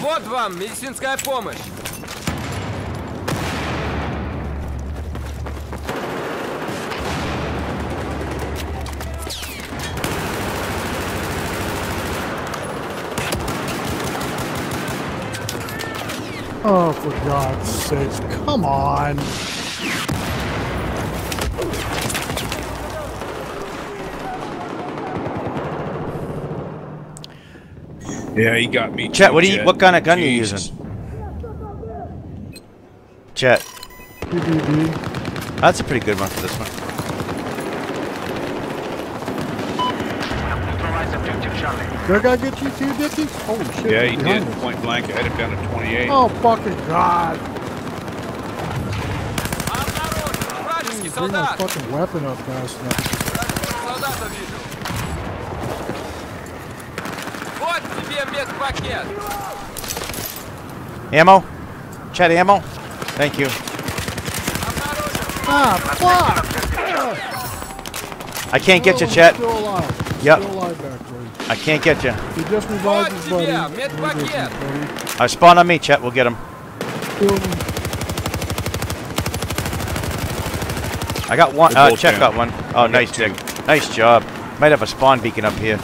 Вот вам медицинская помощь. Oh, for God's sakes, come on. Yeah, he got me. Chet, what do you? What kind of gun Jeez. are you using? Chet. That's a pretty good one for this one. They're gonna get you too, Dickie? Holy shit. Yeah, he did. Us. Point blank. I had him down to 28. Oh, fucking God. Dude, bring that fucking weapon up, guys. Now. Солдата вижу. Вот тебе медпакет. Ammo? Chet, ammo? Thank you. Ah, fuck! I can't get you, Oh, Chet. Still alive. Yep. Still alive back there. I can't get you. He just revived Вот his тебе buddy. медпакет. Uh, spawn on me, Chet. We'll get him. Kill him. I got one. They're Uh, both Chet down. got one. Oh, nice, Dick. Nice job. Might have a spawn beacon up here.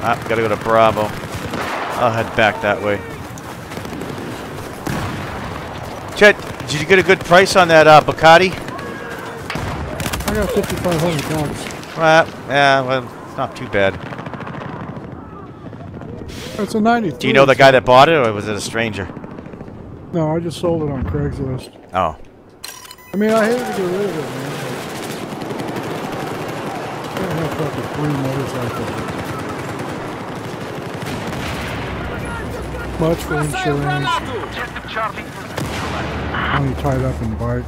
Ah, gotta go to Bravo. I'll head back that way. Chet, did you get a good price on that uh, Ducati? I got 5,500 bucks. Well, yeah, well, it's not too bad. It's a 93. Do you know the guy that bought it, or was it a stranger? No, I just sold it on Craigslist. Oh. I mean, I hate to get rid of it, man. but Can't have fucking three motorcycles. Much for Бросаю insurance. гранату. Objective Charlie neutralized. Money tied up in bike.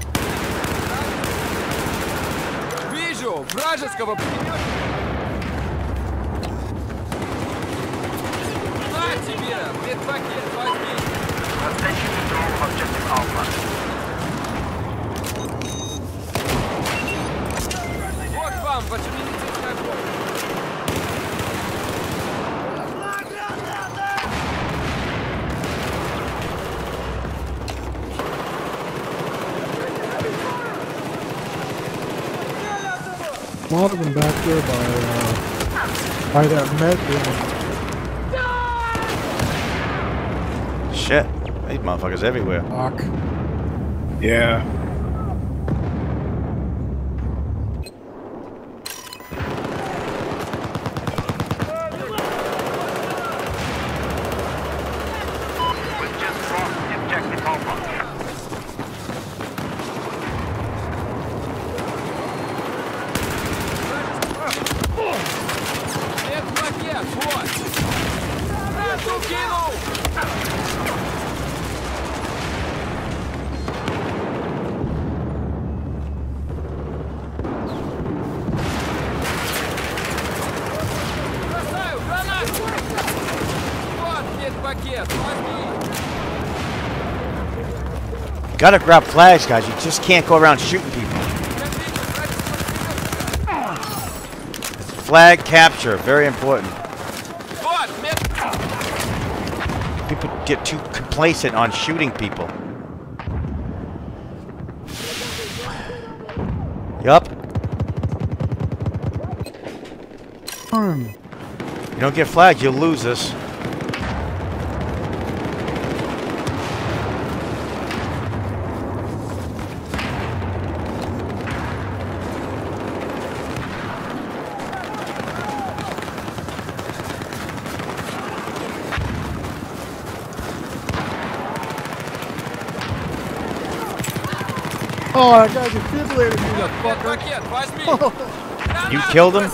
Вижу вражеского A lot of them back there by, uh, by that med building. Shit. These motherfuckers everywhere. Fuck. Yeah. Gotta grab flags, guys. You just can't go around shooting people. Flag capture, very important. People get too complacent on shooting people. Yup. You don't get flagged, you lose this. Oh, that guy's a fiddler, you fucker. you killed him? Man.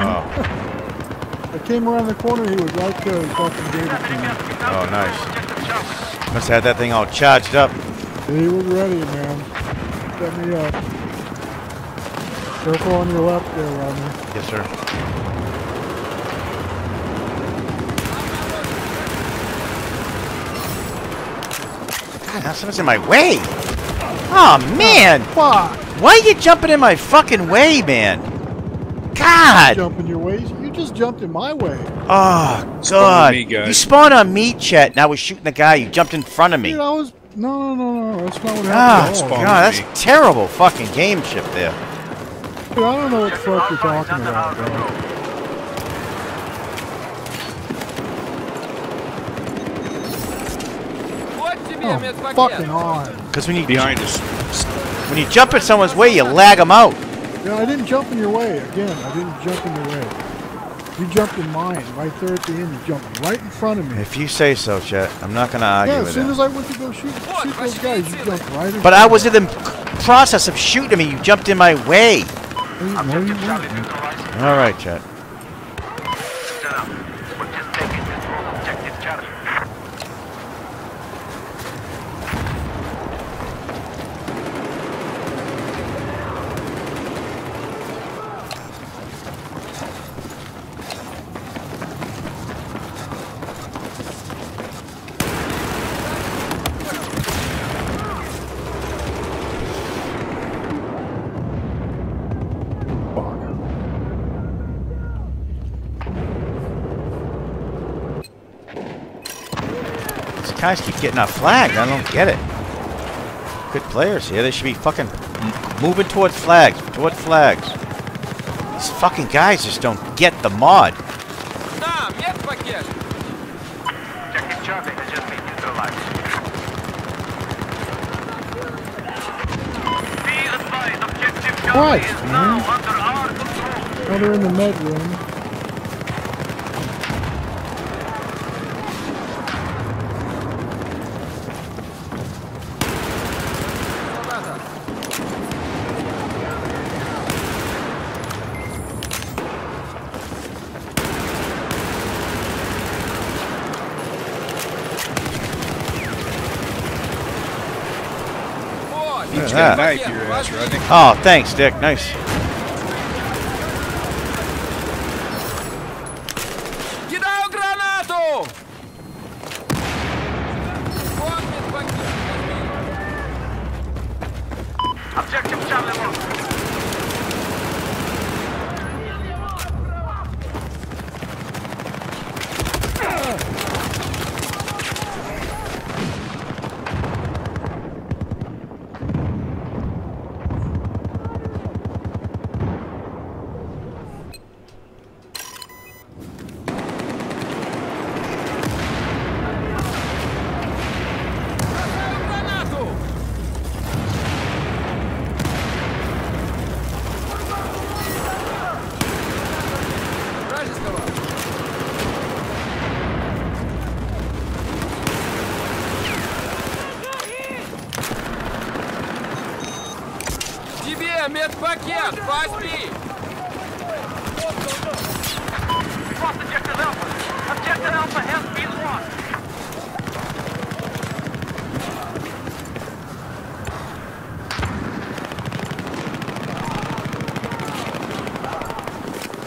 Oh. I came around the corner, he was right there and fucking gave it to me. Oh, nice. Must have had that thing all charged up. He was ready, man. Set me up. Circle on your left there, Rodney. Yes, sir. Now someone's in my way. Oh man! Fuck! Why are you jumping in my fucking way, man? God! Jump in your ways. You just jumped in my way. Oh Spawned God! me. You spawned on me, Chet. And I was shooting the guy. You jumped in front of me. Dude, I was. No, no, no, no. That's not what Ah, happened. at all. God, me. that's terrible fucking gameship there. Dude, I don't know what the Objective fuck you're talking about, bro. Oh, fucking on. Because when you behind us, when you jump in someone's way, you lag them out. Yeah, I didn't jump in your way. Again, I didn't jump in your way. You jumped in mine right there at the end. You jumped right in front of me. If you say so, Chet, I'm not going to argue yeah, with that. as soon as I went to go shoot, shoot those guys, you jumped right in But I was in the process of shooting me. You jumped in my way. All right, Chet. guys keep getting out flag. I don't get it. Good players here. They should be fucking moving towards flags. Toward flags. These fucking guys just don't get the mod. Christ, man. They're in the med room. that. Knife, yeah, oh, thanks, Dick. Nice. Медпакет! Возьми! We lost Objective Alpha. Objective Alpha has been lost.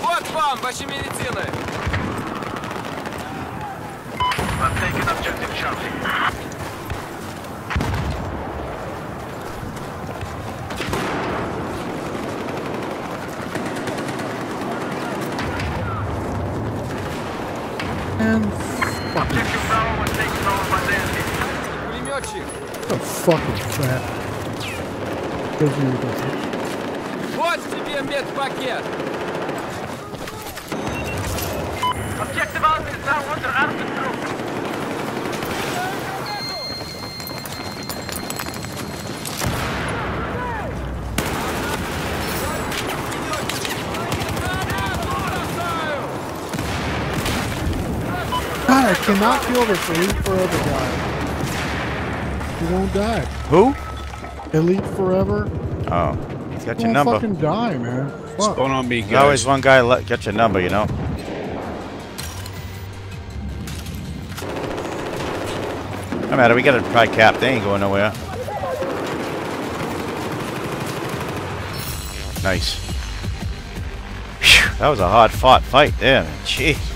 Вот вам ваши медицины! We're taking Objective Charlie. Пулеметчик! a fucking fat. Gives you the- Вот тебе медпакет! Objective Alpha is now under our control. God, I cannot kill this Elite Forever guy. He won't die. Who? Elite Forever. Oh, he's got your won't number. fucking die, man. Fuck. Spawn on me, There's always one guy let get your number, you know. No matter, we got to try cap. They ain't going nowhere. Nice. Phew, that was a hard fought fight there. man. Jeez.